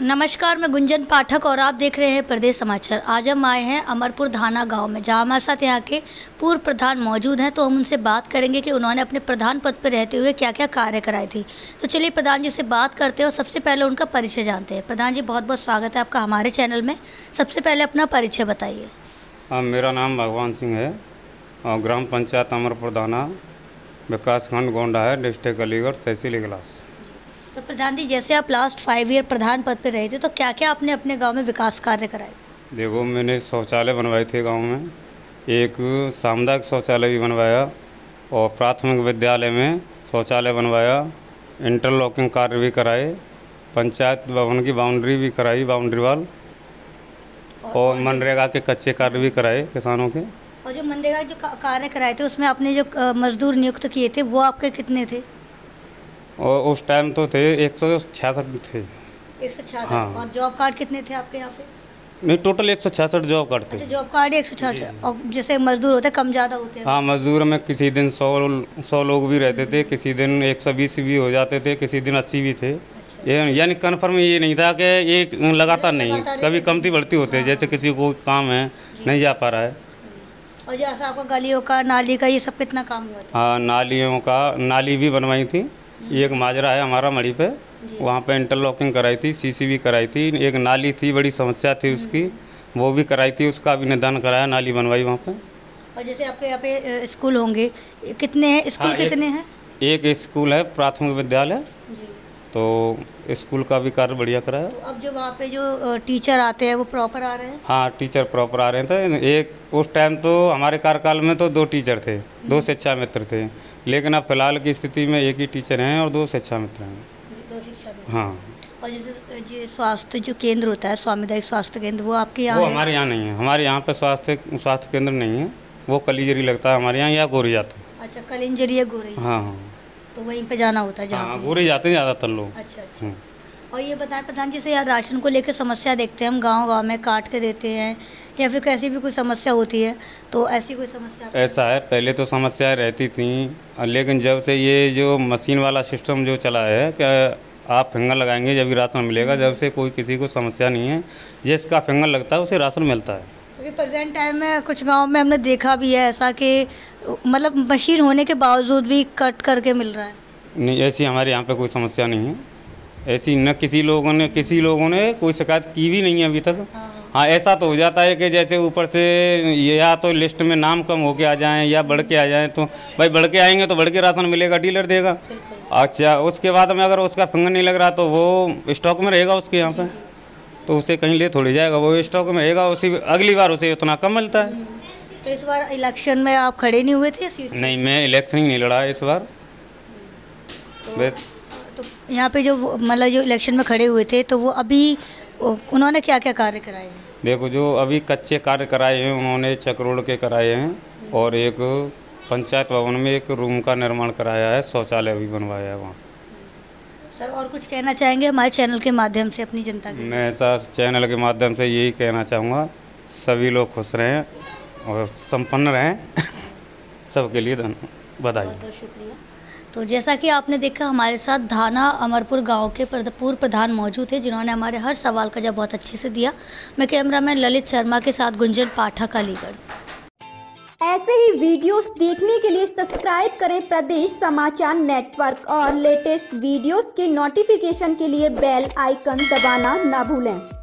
नमस्कार, मैं गुंजन पाठक और आप देख रहे हैं प्रदेश समाचार। आज हम आए हैं अमरपुर धाना गाँव में, जहाँ हमारे साथ यहाँ के पूर्व प्रधान मौजूद हैं। तो हम उनसे बात करेंगे कि उन्होंने अपने प्रधान पद पर रहते हुए क्या क्या कार्य कराए थे। तो चलिए प्रधान जी से बात करते हैं और सबसे पहले उनका परिचय जानते हैं। प्रधान जी बहुत बहुत स्वागत है आपका हमारे चैनल में। सबसे पहले अपना परिचय बताइए। मेरा नाम भगवान सिंह है और ग्राम पंचायत अमरपुर धाना विकासखंड गोंडा है, डिस्ट्रिक्ट अलीगढ़ तहसील इगलास। तो प्रधान जी जैसे आप लास्ट फाइव ईयर प्रधान पद पर रहे थे तो क्या क्या आपने अपने गाँव में विकास कार्य कराए? देखो मैंने शौचालय बनवाए थे गाँव में। एक सामुदायिक शौचालय भी बनवाया और प्राथमिक विद्यालय में शौचालय बनवाया। इंटरलॉकिंग कार्य भी कराए। पंचायत भवन की बाउंड्री भी कराई बाउंड्री वाल और मनरेगा के कच्चे कार्य भी कराए किसानों के। और जो मनरेगा जो कार्य कराए थे उसमें आपने जो मजदूर नियुक्त किए थे वो आपके कितने थे? और उस टाइम तो थे एक सौ छियासठ थे। एक सौ छियासठ? हाँ। और जॉब कार्ड कितने थे आपके यहाँ पे? नहीं टोटल एक सौ छियासठ जॉब करते अच्छा जॉब कार्ड एक सौ छियासठ। और जैसे मजदूर होते कम ज़्यादा होते हैं। हाँ मजदूर में किसी दिन सौ सौ लोग भी रहते थे किसी दिन एक सौ बीस भी हो जाते थे किसी दिन अस्सी भी थे। अच्छा। यानी कन्फर्म ये नहीं था कि ये लगातार नहीं कभी कमती बढ़ती होती है जैसे किसी को काम है नहीं जा पा रहा है। और जैसा आपका गलियों का नाली का ये सब कितना काम हुआ था? हाँ नालियों का नाली भी बनवाई थी। एक माजरा है हमारा मड़ी पे। वहाँ पे इंटरलॉकिंग कराई थी सीसीबी कराई थी। एक नाली थी बड़ी समस्या थी उसकी। वो भी कराई थी उसका भी निदान कराया नाली बनवाई वहाँ पे। और जैसे आपके यहाँ पे स्कूल होंगे कितने हैं? स्कूल हाँ, कितने हैं? एक स्कूल है प्राथमिक विद्यालय। तो स्कूल का भी कार्य बढ़िया कराया तो अब जो वहाँ पे जो टीचर आते हैं वो प्रॉपर आ रहे हैं? हाँ टीचर प्रॉपर आ रहे थे एक उस टाइम तो हमारे कार्यकाल में तो दो टीचर थे दो शिक्षा मित्र थे। लेकिन अब फ़िलहाल की स्थिति में एक ही टीचर हैं और दो शिक्षा मित्र हैं। दो शिक्षा हाँ। और जैसे जो स्वास्थ्य जो केंद्र होता है सामुदायिक स्वास्थ्य केंद्र वो आपके यहाँ वो हमारे यहाँ नहीं है। हमारे यहाँ पे स्वास्थ्य स्वास्थ्य केंद्र नहीं है। वो कलीजरी लगता है हमारे यहाँ या गोरी जाते अच्छा कलिंजरी है गोरई हाँ हाँ। तो वहीं पे जाना होता है जहाँ हाँ। गोरी जाते हैं ज़्यादातर लोग अच्छा अच्छा हम्म। और ये बताएँ प्रधान जैसे यार राशन को लेकर समस्या देखते हैं हम गाँव गाँव में काट के देते हैं या फिर कैसी भी कोई समस्या होती है तो ऐसी कोई समस्या ऐसा है पहले तो समस्याएँ रहती थी लेकिन जब से ये जो मशीन वाला सिस्टम जो चला है क्या आप फिंगर लगाएँगे जब भी राशन मिलेगा जब से कोई किसी को समस्या नहीं है जिसका फिंगर लगता है उसे राशन मिलता है क्योंकि प्रेजेंट टाइम में कुछ गाँव में हमने देखा भी है ऐसा कि मतलब मशीन होने के बावजूद भी कट करके मिल रहा है। नहीं ऐसी हमारे यहाँ पे कोई समस्या नहीं है। ऐसी न किसी लोगों ने किसी लोगों ने कोई शिकायत की भी नहीं है अभी तक। हाँ। हाँ ऐसा तो हो जाता है कि जैसे ऊपर से या तो लिस्ट में नाम कम होके आ जाएँ या बढ़ के आ जाएँ तो भाई बढ़ के आएँगे तो बढ़ के राशन मिलेगा डीलर देगा। अच्छा उसके बाद में अगर उसका फिंगर नहीं लग रहा तो वो स्टॉक में रहेगा उसके यहाँ पे? तो उसे कहीं ले थोड़ी जाएगा वो स्टॉक में रहेगा उसी अगली बार उसे उतना कम मिलता है। तो इस बार इलेक्शन में आप खड़े नहीं हुए थे सीट नहीं मैं इलेक्शन ही नहीं लड़ा इस बार। बस। तो यहाँ पे जो मतलब जो इलेक्शन में खड़े हुए थे तो वो अभी उन्होंने क्या क्या कार्य कराए हैं? देखो जो अभी कच्चे कार्य कराए हैं उन्होंने चक रोड के कराए हैं और एक पंचायत भवन में एक रूम का निर्माण कराया है शौचालय भी बनवाया है वहाँ। सर और कुछ कहना चाहेंगे हमारे चैनल के माध्यम से अपनी जनता के? मैं ऐसा चैनल के माध्यम से यही कहना चाहूँगा सभी लोग खुश रहें और संपन्न रहें। सबके लिए धन बधाई। बहुत बहुत शुक्रिया। तो जैसा कि आपने देखा हमारे साथ धाना अमरपुर गाँव के पूर्व प्रधान मौजूद थे जिन्होंने हमारे हर सवाल का जवाब बहुत अच्छे से दिया। मैं कैमरामैन ललित शर्मा के साथ गुंजन पाठक अलीगढ़ ऐसे ही वीडियोस देखने के लिए सब्सक्राइब करें प्रदेश समाचार नेटवर्क और लेटेस्ट वीडियोस के नोटिफिकेशन के लिए बेल आइकन दबाना ना भूलें।